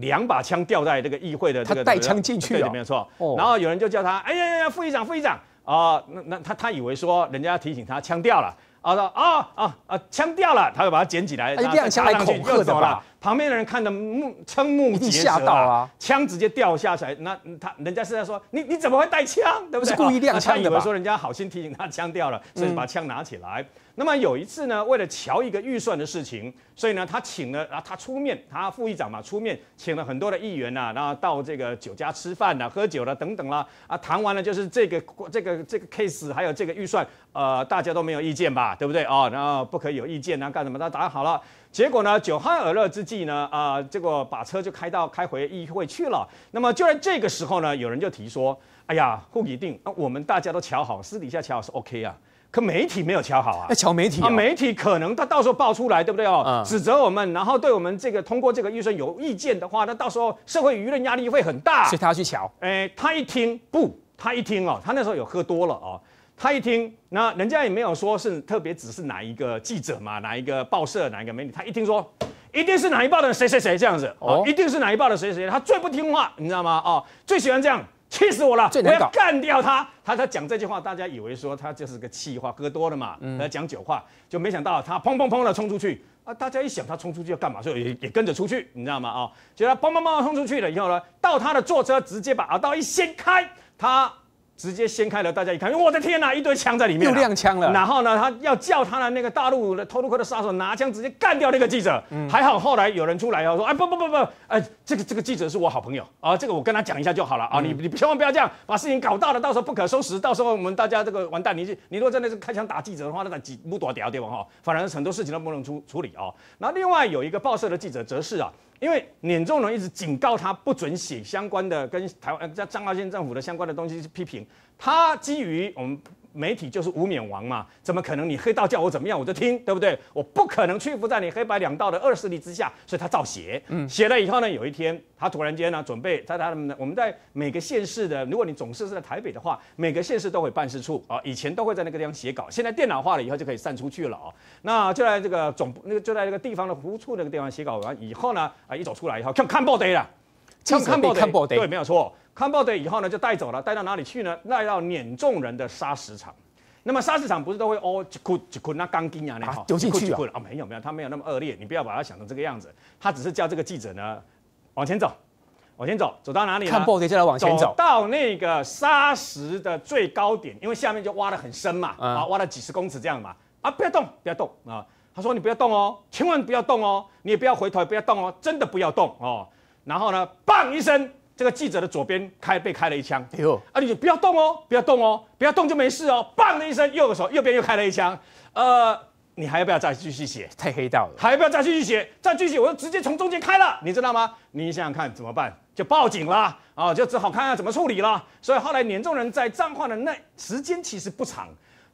两把枪掉在这个议会的这个，他带枪进去对哦没有错。哦然后有人就叫他，哎呀呀呀，副议长，副议长啊、那那他他以为说人家要提醒他枪掉了。啊说啊啊啊枪掉了，他就把它捡起来，哎然后这样枪来恐吓走了吧。旁边的人看的目瞠目结舌啊，枪直接掉下来。那他人家是在说你你怎么会带枪，对不对？是故意亮枪的吧以为说人家好心提醒他枪掉了，所以把枪拿起来。那么有一次呢，为了瞧一个预算的事情，所以呢，他请了啊，他出面，他副议长嘛出面，请了很多的议员呐、然后到这个酒家吃饭呐、喝酒了等等啦，啊，谈完了就是这个这个这个 case 还有这个预算，呃，大家都没有意见吧，对不对啊？然后不可以有意见啊，干什么？他打好了。结果呢，酒酣耳热之际呢，啊、结果把车就开到开回议会去了。那么就在这个时候呢，有人就提说，哎呀，不一定啊，我们大家都瞧好，私底下瞧好是 OK 啊，可媒体没有瞧好啊要。瞧媒体、啊，哦，媒体可能他到时候爆出来，对不对哦？嗯指责我们，然后对我们这个通过这个预算有意见的话，那到时候社会舆论压力会很大所以。他要去瞧。哎，他一听不，他一听哦，他那时候有喝多了哦，他一听，那人家也没有说是特别只是哪一个记者嘛，哪一个报社，哪一个媒体，他一听说。一定是哪一报的谁谁谁这样子哦哦，一定是哪一报的谁谁谁，他最不听话，你知道吗？哦，最喜欢这样气死我了，我要干掉他。他他讲这句话，大家以为说他就是个气话，喝多了嘛，嗯他讲酒话，就没想到他砰砰砰的冲出去啊！大家一想他冲出去要干嘛，所以也也跟着出去，你知道吗？啊，结果他砰砰砰地冲出去了以后呢，到他的坐车直接把耳道一掀开，他。直接掀开了，大家一看，我的天哪，一堆枪在里面啊，又亮枪了然后呢，他要叫他的那个大陆的偷渡客的杀手拿枪直接干掉那个记者。还好后来有人出来要说，哎不不不不，哎这个这个记者是我好朋友啊，这个我跟他讲一下就好了啊，你你千万不要这样把事情搞大了，到时候不可收拾，到时候我们大家这个完蛋。你你如果真的是开枪打记者的话，那几目多屌对吧哈？反正很多事情都不能处处理啊。然后另外有一个报社的记者则是啊。因为碾中人一直警告他不准写相关的跟台湾在彰化县政府的相关的东西去批评，他基于我们媒体就是无冕王嘛，怎么可能你黑道叫我怎么样我就听，对不对？我不可能屈服在你黑白两道的恶势力之下，所以他照写。嗯，写了以后呢，有一天他突然间呢准备在他的我们在每个县市的，如果你总市是在台北的话，每个县市都会办事处啊，以前都会在那个地方写稿，现在电脑化了以后就可以散出去了啊。那就在这个总部那个就在那个地方的服务处那个地方写稿完以后呢，啊一走出来以后看看报得了。记者被看报对，没有错。看报的以后呢，就带走了，带到哪里去呢？带到碾重人的砂石场。那么砂石场不是都会哦，一捆一捆那钢筋啊，那啊丢进去啊一捆一捆哦，没有没有，他没有那么恶劣，你不要把它想成这个样子。他只是叫这个记者呢往前走，往前走，走到哪里呢？看报的就来往前走，到那个砂石的最高点，因为下面就挖得很深嘛，嗯啊，挖了几十公尺这样嘛，啊，不要动，不要动啊。他说你不要动哦，千万不要动哦，你也不要回头，也不要动哦，真的不要动哦。然后呢，砰一声，这个记者的左边开被开了一枪。哎呦，啊，你就不要动哦，不要动哦，不要动就没事哦。砰的一声，右手右边又开了一枪。呃，你还要不要再继续写？太黑道了。还要不要再继续写？再继续写，我就直接从中间开了，你知道吗？你想想看怎么办？就报警了啊，就只好看看怎么处理了。所以后来年重人在彰化的那时间其实不长。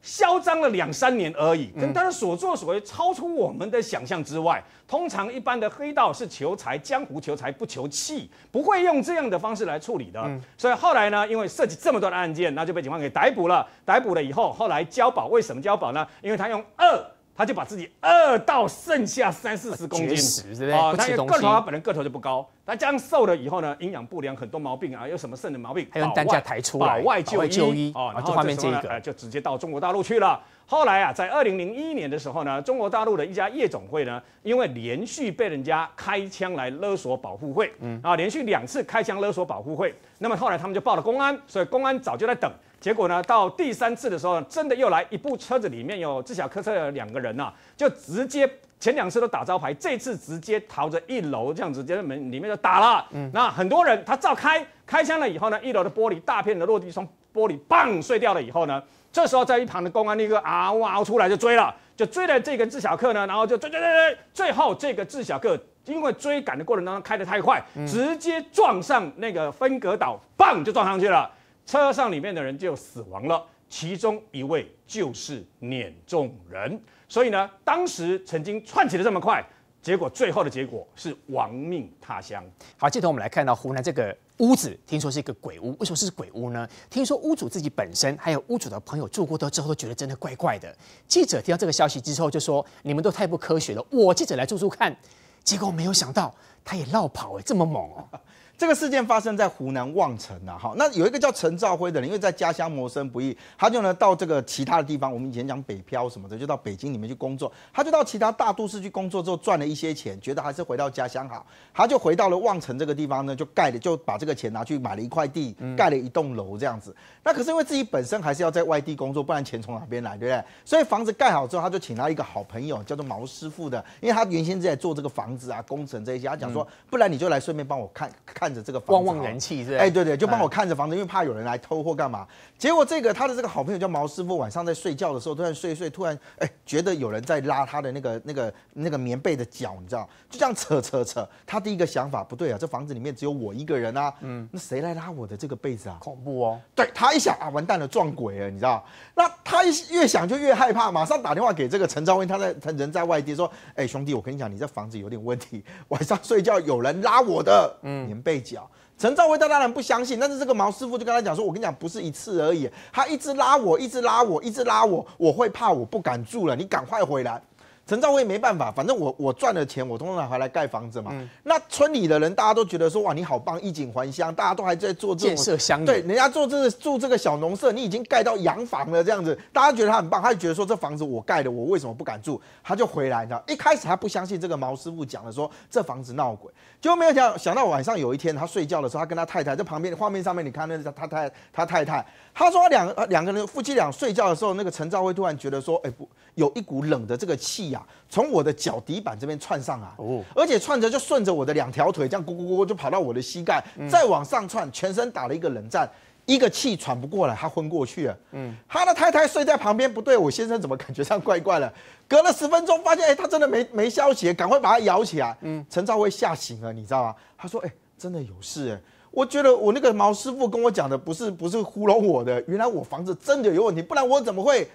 嚣张了两三年而已，跟他的所作所为超出我们的想象之外。通常一般的黑道是求财，江湖求财不求气，不会用这样的方式来处理的。所以后来呢，因为涉及这么多的案件，那就被警方给逮捕了。逮捕了以后，后来交保，为什么交保呢？因为他用二。他就把自己饿到剩下三四十公斤，绝食对不对？不吃东西。他个头他本人个头就不高，他这样瘦了以后呢，营养不良，很多毛病啊，有什么肾的毛病，还用担架抬出来保外就医就医啊就然后画面这个时候呢哎就直接到中国大陆去了。后来啊，在二零零一年的时候呢，中国大陆的一家夜总会呢，因为连续被人家开枪来勒索保护费，嗯。啊，连续两次开枪勒索保护费，那么后来他们就报了公安，所以公安早就在等。结果呢，到第三次的时候，真的又来一部车子里面有自小客车的两个人呐、就直接前两次都打招牌，这次直接逃着一楼这样子，直接门里面就打了。那很多人他照开开枪了以后呢，一楼的玻璃大片的落地窗玻璃棒碎掉了以后呢，这时候在一旁的公安那个嗷嗷出来就追了，就追了这个自小客呢，然后就追追追追，最后这个自小客因为追赶的过程当中开得太快，直接撞上那个分隔岛，棒就撞上去了。车上里面的人就死亡了，其中一位就是碾中人。所以呢，当时曾经窜起的这么快，结果最后的结果是亡命他乡。好，接着我们来看到湖南这个屋子，听说是一个鬼屋。为什么是鬼屋呢？听说屋主自己本身还有屋主的朋友住过的之后，都觉得真的怪怪的。记者听到这个消息之后就说：“你们都太不科学了，我记者来住住看。”结果没有想到，他也绕跑哎、这么猛哦、这个事件发生在湖南望城啊，哈，那有一个叫陈兆辉的人，因为在家乡谋生不易，他就呢到这个其他的地方，我们以前讲北漂什么的，就到北京里面去工作，他就到其他大都市去工作之后赚了一些钱，觉得还是回到家乡好，他就回到了望城这个地方呢，就盖了，就把这个钱拿去买了一块地，盖了一栋楼这样子。那可是因为自己本身还是要在外地工作，不然钱从哪边来，对不对？所以房子盖好之后，他就请他一个好朋友，叫做毛师傅的，因为他原先在做这个房子啊、工程这一些，他讲说，不然你就来顺便帮我看看着这个房子，旺旺人气是哎，对对，就帮我看着房子，因为怕有人来偷或干嘛。结果这个他的这个好朋友叫毛师傅，晚上在睡觉的时候，突然睡一睡，突然哎觉得有人在拉他的那个那个那个棉被的脚，你知道，就这样扯扯扯。他第一个想法不对啊，这房子里面只有我一个人啊，嗯，那谁来拉我的这个被子啊？恐怖哦！对他一想啊，完蛋了，撞鬼了，你知道？那他一越想就越害怕，马上打电话给这个陈昭威，他在他人在外地，说，哎、兄弟，我跟你讲，你这房子有点问题，晚上睡觉有人拉我的棉被角。陈兆辉他当然不相信，但是这个毛师傅就跟他讲说：“我跟你讲，不是一次而已，他一直拉我，一直拉我，一直拉我，我会怕，我不敢住了，你赶快回来。”陈兆辉没办法，反正我我赚了钱，我通常还来盖房子嘛。那村里的人大家都觉得说哇你好棒，衣锦还乡，大家都还在做这种建设乡对，人家做这个住这个小农舍，你已经盖到洋房了，这样子，大家觉得他很棒，他就觉得说这房子我盖的，我为什么不敢住？他就回来，你知道，一开始他不相信这个毛师傅讲的说这房子闹鬼，结果没有想想到晚上有一天他睡觉的时候，他跟他太太在旁边画面上面，你看那是他太他太太，他说两呃两个人夫妻俩睡觉的时候，那个陈兆辉突然觉得说，哎不，有一股冷的这个气呀、从我的脚底板这边窜上来，哦而且窜着就顺着我的两条腿这样咕咕咕咕就跑到我的膝盖，再往上窜，全身打了一个冷战。一个气喘不过来，他昏过去了。嗯，他的太太睡在旁边，不对，我先生怎么感觉上怪怪的？隔了十分钟，发现哎、他真的没没消息，赶快把他摇起来。嗯，陈兆辉吓醒了，你知道吗？他说：“哎、真的有事哎、我觉得我那个毛师傅跟我讲的不是不是糊弄我的，原来我房子真的有问题，不然我怎么会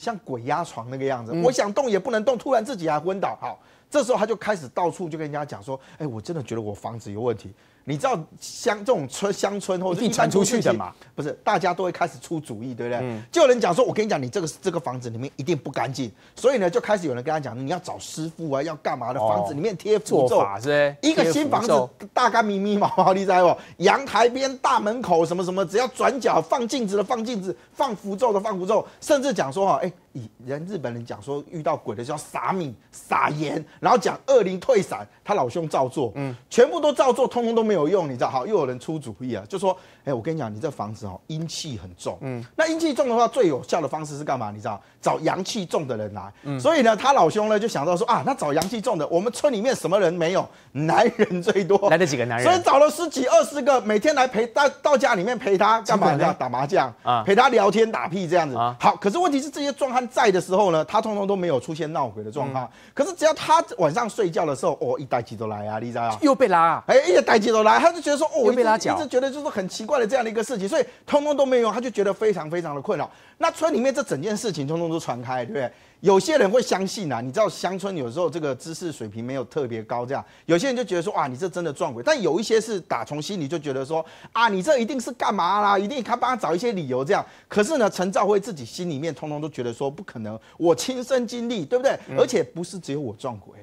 像鬼压床那个样子？我想动也不能动，突然自己还昏倒。好，这时候他就开始到处就跟人家讲说：，哎、我真的觉得我房子有问题。你知道乡这种村乡村或者一定传出去的嘛？不是，大家都会开始出主意，对不对？就有人讲说，我跟你讲，你这个这个房子里面一定不干净，所以呢，就开始有人跟他讲，你要找师傅啊，要干嘛的？哦房子里面贴符咒，一个新房子大概密密麻麻，你知道不？阳台边、大门口什么什么，只要转角放镜子的放镜子，放符咒的放符咒，甚至讲说哈，哎、以人日本人讲说遇到鬼的时候要撒米撒盐，然后讲恶灵退散，他老兄照做，嗯，全部都照做，通通都没有用，你知道？好，又有人出主意啊，就说，哎、我跟你讲，你这房子哦阴气很重，嗯，那阴气重的话，最有效的方式是干嘛？你知道？找阳气重的人来，嗯所以呢，他老兄呢就想到说啊，那找阳气重的，我们村里面什么人没有？男人最多，来了几个男人所以找了十几二十个，每天来陪到到家里面陪他干嘛？真的嘞你知道打麻将啊陪他聊天打屁这样子啊好，可是问题是这些壮汉在的时候呢，他通通都没有出现闹鬼的状嗯况。可是只要他晚上睡觉的时候，哦，一代机都来啊，你知道啊？又被拉啊，哎，一个代机都来，他就觉得说，哦，又被拉一直觉得就是很奇怪的这样的一个事情，所以通通都没有，他就觉得非常非常的困扰。那村里面这整件事情通通都传开，对不对？有些人会相信啊，你知道乡村有时候这个知识水平没有特别高，这样有些人就觉得说啊，你这真的撞鬼，但有一些是打从心里就觉得说啊，你这一定是干嘛啦，一定他帮他找一些理由这样。可是呢，陈兆辉自己心里面通通都觉得说不可能，我亲身经历，对不对？而且不是只有我撞鬼。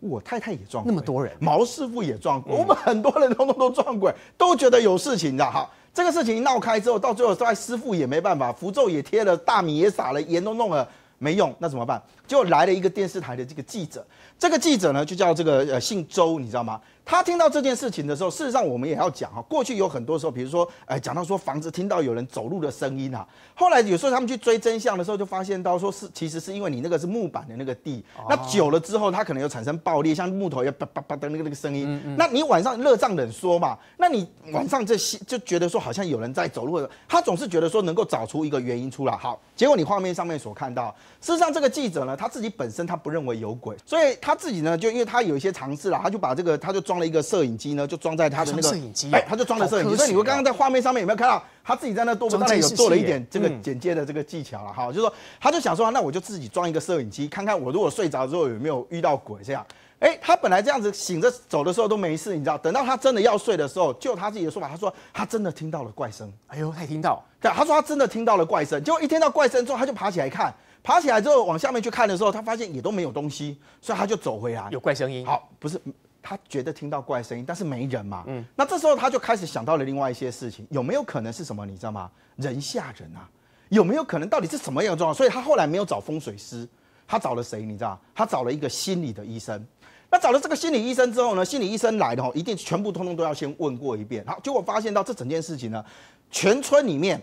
我太太也撞过，那么多人毛师傅也撞鬼，我们很多人通通都撞鬼，都觉得有事情的。哈，这个事情一闹开之后，到最后，在师傅也没办法，符咒也贴了，大米也撒了，盐都弄了，没用，那怎么办？就来了一个电视台的这个记者，这个记者呢就叫这个呃姓周，你知道吗？他听到这件事情的时候，事实上我们也要讲哈，过去有很多时候，比如说，哎，讲到说房子听到有人走路的声音啊，后来有时候他们去追真相的时候，就发现到说是其实是因为你那个是木板的那个地，那久了之后，它可能有产生爆裂，像木头要叭叭叭的那个那个声音。那你晚上热胀冷缩嘛，那你晚上这些就觉得说好像有人在走路的，他总是觉得说能够找出一个原因出来。好，结果你画面上面所看到，事实上这个记者呢，他自己本身他不认为有鬼，所以他自己呢，就因为他有一些尝试了，他就把这个他就装了一个摄影机呢，就装在他的那个装摄影机哦哎，他就装了摄影机。所以你们刚刚在画面上面有没有看到他自己在那多不当然有做了一点这个嗯剪接的这个技巧了哈，就是说他就想说，那我就自己装一个摄影机，看看我如果睡着之后有没有遇到鬼这样。哎，他本来这样子醒着走的时候都没事，你知道，等到他真的要睡的时候，就他自己的说法，他说他真的听到了怪声。哎呦，他也听到，对，他说他真的听到了怪声，结果一听到怪声之后，他就爬起来看，爬起来之后往下面去看的时候，他发现也都没有东西，所以他就走回来。有怪声音，好，不是他觉得听到怪声音，但是没人嘛。嗯，那这时候他就开始想到了另外一些事情，有没有可能是什么？你知道吗？人吓人啊，有没有可能到底是什么样的状况？所以他后来没有找风水师，他找了谁？你知道？他找了一个心理的医生。那找了这个心理医生之后呢，心理医生来的哦，一定全部通通都要先问过一遍。好，结果发现到这整件事情呢，全村里面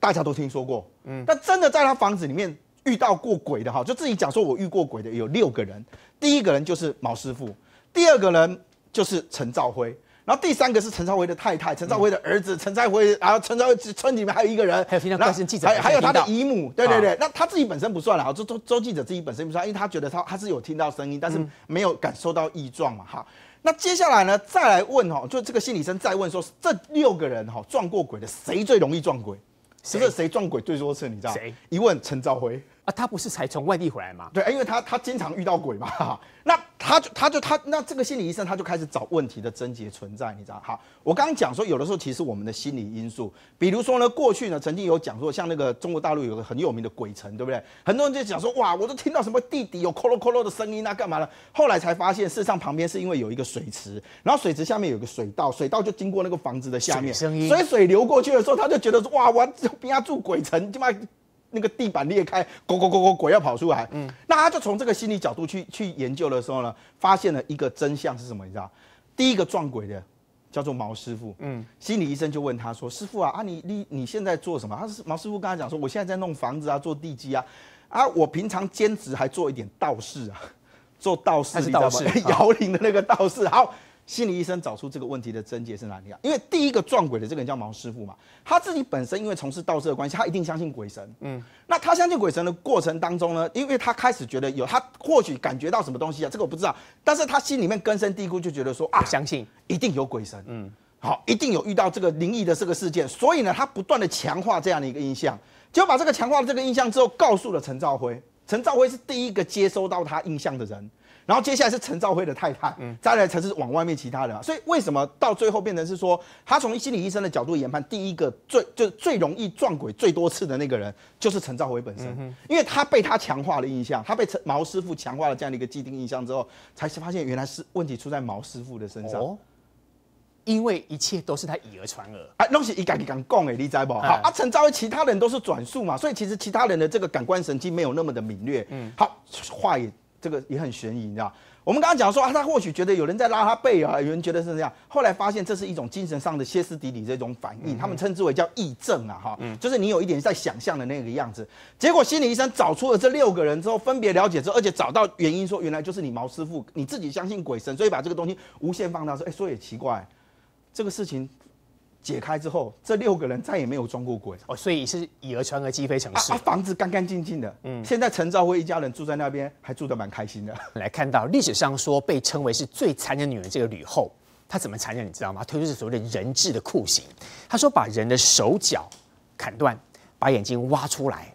大家都听说过，嗯，但真的在他房子里面遇到过鬼的哈，就自己讲说我遇过鬼的有六个人，第一个人就是毛师傅，第二个人就是陈兆辉。然后第三个是陈兆辉的太太，陈兆辉的儿子，陈兆辉，然后陈兆辉村里面还有一个人，还有听到怪声记者还还有他的姨母，对对对，那他自己本身不算了，周周周记者自己本身不算，因为他觉得他他是有听到声音，但是没有感受到异状嘛，哈。那接下来呢，再来问哈，就这个心理医生再问说，这六个人哈撞过鬼的，谁最容易撞鬼？谁这是谁撞鬼最多次？你知道？谁？一问陈兆辉。啊，他不是才从外地回来吗？对，因为他他经常遇到鬼嘛，(laughs) 那他就他就他那这个心理医生他就开始找问题的症结存在，你知道？好，我刚刚讲说，有的时候其实我们的心理因素，比如说呢，过去呢曾经有讲说，像那个中国大陆有个很有名的鬼城，对不对？很多人就讲说，哇，我都听到什么地底有咯咯咯咯的声音啊，干嘛呢？后来才发现，事实上旁边是因为有一个水池，然后水池下面有个水道，水道就经过那个房子的下面，所以水流过去的时候，他就觉得说，哇，我边 (laughs) 要住鬼城，他妈那个地板裂开，狗狗狗狗鬼要跑出来。嗯，那他就从这个心理角度去去研究的时候呢，发现了一个真相是什么？你知道？第一个撞鬼的叫做毛师傅。嗯，心理医生就问他说：“师傅啊，啊你你你现在做什么？”他是毛师傅跟他讲说：“我现在在弄房子啊，做地基啊，啊我平常兼职还做一点道士啊，做道士，你知道吗道士 (laughs) 摇铃的那个道士。好，心理医生找出这个问题的症结是哪里啊？因为第一个撞鬼的这个人叫毛师傅嘛，他自己本身因为从事道士的关系，他一定相信鬼神。嗯，那他相信鬼神的过程当中呢，因为他开始觉得有他或许感觉到什么东西啊，这个我不知道，但是他心里面根深蒂固就觉得说啊我，相信。一定有鬼神，嗯，好，一定有遇到这个灵异的这个事件，所以呢，他不断的强化这样的一个印象，结果把这个强化的这个印象之后，告诉了陈兆辉，陈兆辉是第一个接收到他印象的人。然后接下来是陈兆辉的太太，再来才是往外面其他人啊。所以为什么到最后变成是说，他从心理医生的角度研判，第一个最就是最容易撞鬼最多次的那个人，就是陈兆辉本身，因为他被他强化了印象，他被陈毛师傅强化了这样的一个既定印象之后，才发现原来是问题出在毛师傅的身上。哦，因为一切都是他以讹传讹。啊，东西一敢一敢讲诶，你知不？好哎啊，陈兆辉其他人都是转述嘛，所以其实其他人的这个感官神经没有那么的敏锐。嗯，好，话也这个也很悬疑，你知道？我们刚刚讲说啊，他或许觉得有人在拉他背啊，有人觉得是这样，后来发现这是一种精神上的歇斯底里这种反应，他们称之为叫癔症啊，哈，就是你有一点在想象的那个样子。结果心理医生找出了这六个人之后，分别了解之后，而且找到原因，说原来就是你毛师傅你自己相信鬼神，所以把这个东西无限放大，说，哎，说也奇怪，这个事情解开之后，这六个人再也没有装过鬼。哦，所以是以讹传讹，鸡飞城市。啊啊！房子干干净净的，嗯，现在陈兆辉一家人住在那边，还住得蛮开心的。来看到历史上说被称为是最残忍女人这个吕后，她怎么残忍你知道吗？推出是所谓的人质的酷刑。她说把人的手脚砍断，把眼睛挖出来，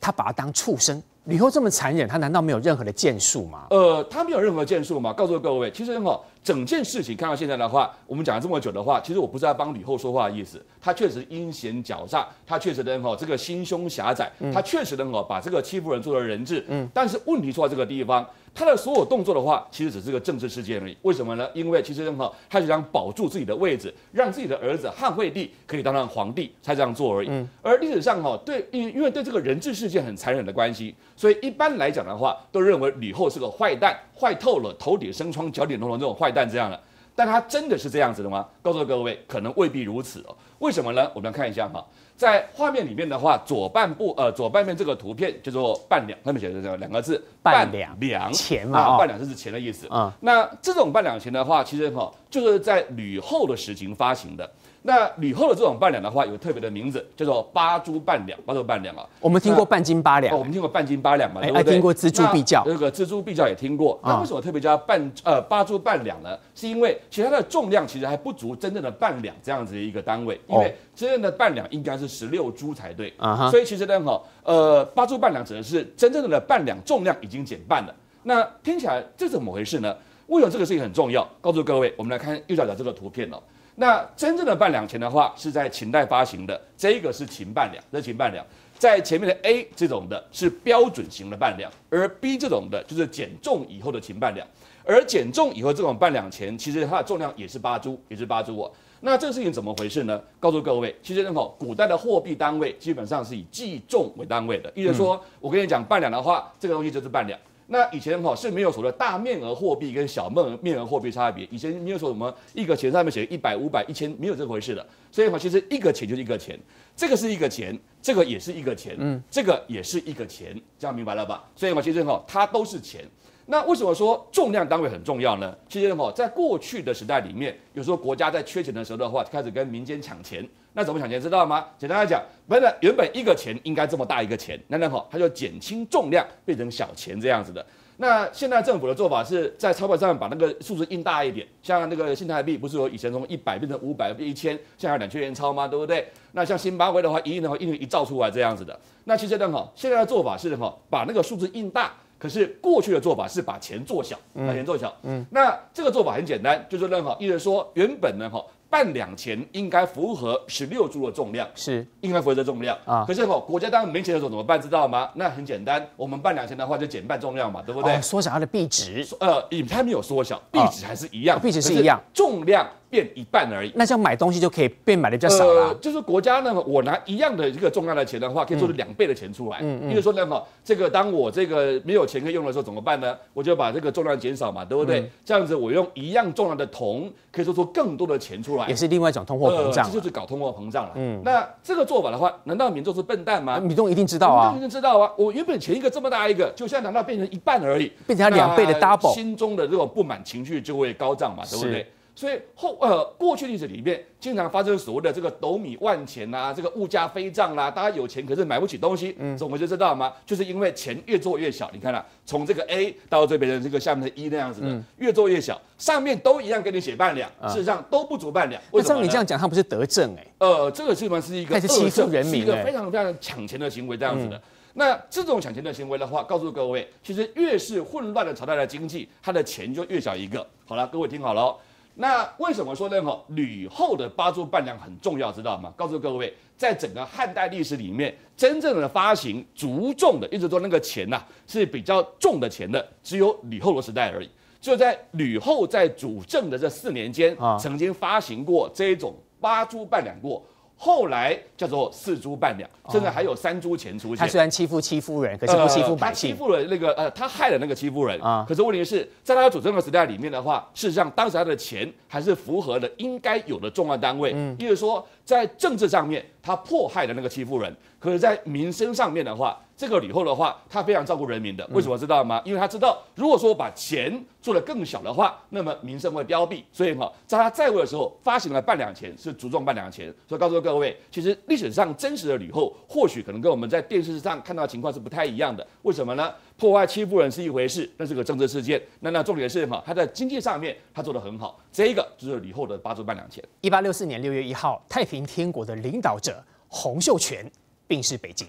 她把它当畜生。吕后这么残忍，她难道没有任何的建树吗？呃，他没有任何建树吗？告诉各位，其实哈，整件事情看到现在的话，我们讲了这么久的话，其实我不是在帮吕后说话的意思，他确实阴险狡诈，他确实的哈这个心胸狭窄，他确实的哈把这个戚夫人做了人质。嗯，但是问题出在这个地方。他的所有动作的话，其实只是个政治事件而已。为什么呢？因为其实哈，他就想保住自己的位置，让自己的儿子汉惠帝可以当上皇帝，才这样做而已。而历史上哈，对因因为对这个人质事件很残忍的关系，所以一般来讲的话，都认为吕后是个坏蛋，坏透了，头顶生疮，脚底通红这种坏蛋这样的。但他真的是这样子的吗？告诉各位，可能未必如此哦。为什么呢？我们来看一下哈，在画面里面的话，左半部呃左半面这个图片叫做半两，上面写的这两个字半两两钱嘛半两就是钱的意思。嗯那这种半两钱的话，其实哈就是在吕后的时期发行的。那吕后的这种半两的话，有特别的名字，叫做八铢半两，八铢半两啊。我们听过半斤八两哦，我，们听过半斤八两嘛，哎对不对？哎听过锱铢必较那这个锱铢必较也听过。那啊为什么特别叫半呃八铢半两呢？是因为其实它的重量其实还不足真正的半两这样子的一个单位，因为真正的半两应该是十六铢才对。啊所以其实呢，哈，呃，八铢半两指的是真正的半两重量已经减半了。那听起来这怎么回事呢？为什么这个事情很重要？告诉各位，我们来看右下角这个图片哦。那真正的半两钱的话，是在秦代发行的，这一个是秦半两，这是秦半两。在前面的 A 这种的是标准型的半两，而 B 这种的就是减重以后的秦半两。而减重以后这种半两钱，其实它的重量也是八铢，也是八铢哦。那这个事情怎么回事呢？告诉各位，其实呢，吼，古代的货币单位基本上是以计重为单位的，意思说，我跟你讲半两的话，这个东西就是半两。那以前哈是没有所谓的大面额货币跟小面额面额货币差别，以前没有说什么一个钱上面写一百、五百、一千，没有这回事的。所以哈，其实一个钱就是一个钱，这个是一个钱，这个也是一个钱，嗯，这个也是一个钱，这样明白了吧？所以哈，其实哈它都是钱。那为什么说重量单位很重要呢？其实哈，在过去的时代里面，有时候国家在缺钱的时候的话，开始跟民间抢钱。那怎么抢钱知道吗？简单来讲，本来原本一个钱应该这么大一个钱，那那好，它就减轻重量，变成小钱这样子的。那现在政府的做法是在钞票上把那个数字印大一点，像那个新台币不是有以前从一百变成五百变一千，现在有两千元钞吗？对不对？那像新巴威的话，一印的话印一兆出来这样子的。那其实呢哈，现在的做法是哈，把那个数字印大，可是过去的做法是把钱做小，把钱做小。嗯，那这个做法很简单，就是任何，意思说原本呢哈。半两钱应该符合十六株的重量，是应该符合这重量啊。可是哈，国家当然没钱的时候怎么办？知道吗？那很简单，我们半两钱的话就减半重量嘛，对不对？缩小它的币值。呃，它没有缩小，币值还是一样，币值是一样，重量。变一半而已，那这样买东西就可以变买的比较少了。就是国家呢，我拿一样的这个重量的钱的话，可以做出两倍的钱出来。嗯嗯。比如说呢，哈，这个当我这个没有钱可以用的时候怎么办呢？我就把这个重量减少嘛，对不对？这样子我用一样重量的铜，可以做出更多的钱出来。也是另外一种通货膨胀。这就是搞通货膨胀了。嗯。那这个做法的话，难道民众是笨蛋吗？民众一定知道啊。一定知道啊。我原本钱一个这么大一个，就现在难道变成一半而已？变成两倍的 double。心中的这种不满情绪就会高涨嘛，对不对？所以后呃，过去历史里面经常发生所谓的这个斗米万钱呐，这个物价飞涨啦，大家有钱可是买不起东西，嗯，怎么就知道吗？就是因为钱越做越小。你看了，从这个 A 到这边的这个下面的 E 那样子的，越做越小，上面都一样给你写半两，事实上都不足半两。为什么？你这样讲，他不是得政哎？呃，这个基本上是一个欺负人民，一个非常非常抢钱的行为这样子的。那这种抢钱的行为的话，告诉各位，其实越是混乱的朝代的经济，它的钱就越小一个。好了，各位听好了。那为什么说呢？哈，吕后的八铢半两很重要，知道吗？告诉各位，在整个汉代历史里面，真正的发行足重的，一直说那个钱呐是比较重的钱的，只有吕后的时代而已。就在吕后在主政的这四年间，曾经发行过这种八铢半两过。后来叫做四铢半两，甚至还有三铢钱出现。他虽然欺负欺负人，可是不欺负百姓。他欺负了那个呃，他害了那个欺负人啊。可是问题是在他主政的时代里面的话，事实上当时他的钱还是符合了应该有的重要单位。嗯，也就是说，在政治上面他迫害的那个欺负人，可是在民生上面的话。这个吕后的话，他非常照顾人民的，为什么知道吗？因为他知道，如果说把钱做得更小的话，那么民生会凋敝。所以哈，在他在位的时候，发行了半两钱，是足重半两钱。所以告诉各位，其实历史上真实的吕后，或许可能跟我们在电视上看到的情况是不太一样的。为什么呢？破坏欺负人是一回事，那是个政治事件。那那重点是哈，他在经济上面他做得很好。这一个就是吕后的八铢半两钱。一八六四年六月一号，太平天国的领导者洪秀全病逝北京。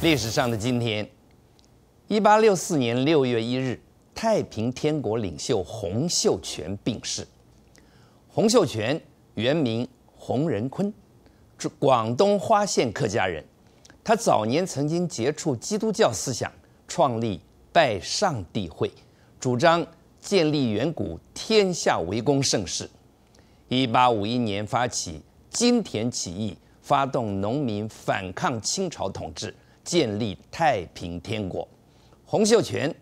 历史上的今天，一八六四年六月一日，太平天国领袖洪秀全病逝。洪秀全原名洪仁坤，是广东花县客家人。他早年曾经接触基督教思想，创立拜上帝会，主张建立远古天下为公盛世。一八五一年发起金田起义，发动农民反抗清朝统治。建立太平天国，洪秀全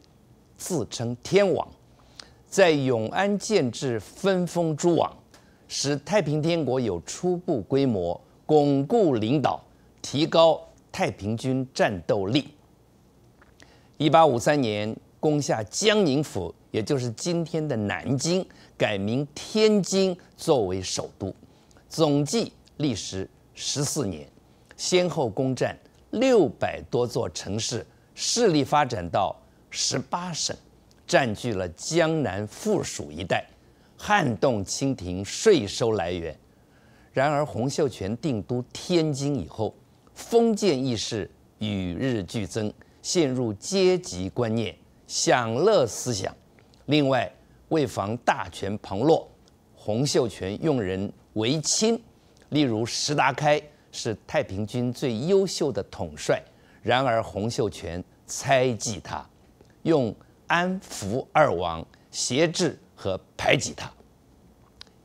自称天王，在永安建制分封诸王，使太平天国有初步规模，巩固领导，提高太平军战斗力。一八五三年，攻下江宁府，也就是今天的南京，改名天津，作为首都，总计历时十四年，先后攻占。六百多座城市，势力发展到十八省，占据了江南附属一带，撼动清廷税收来源。然而，洪秀全定都天津以后，封建意识与日俱增，陷入阶级观念、享乐思想。另外，为防大权旁落，洪秀全用人为亲，例如石达开。是太平军最优秀的统帅，然而洪秀全猜忌他，用安福二王挟制和排挤他，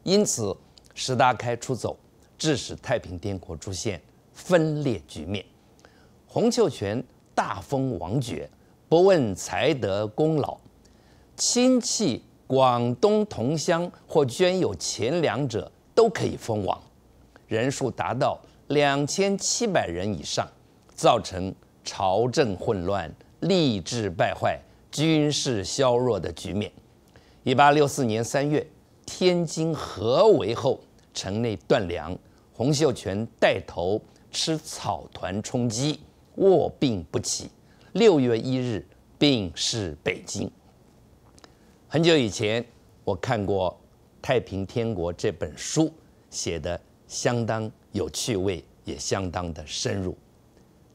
因此石达开出走，致使太平天国出现分裂局面。洪秀全大封王爵，不问才德功劳，亲戚、广东同乡或捐有钱粮者都可以封王，人数达到。两千七百人以上，造成朝政混乱、吏治败坏、军事削弱的局面。一八六四年三月，天津合围后，城内断粮，洪秀全带头吃草团充饥，卧病不起。六月一日病逝北京。很久以前，我看过《太平天国》这本书，写的相当。有趣味，也相当的深入。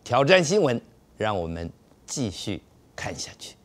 挑战新闻，让我们继续看下去。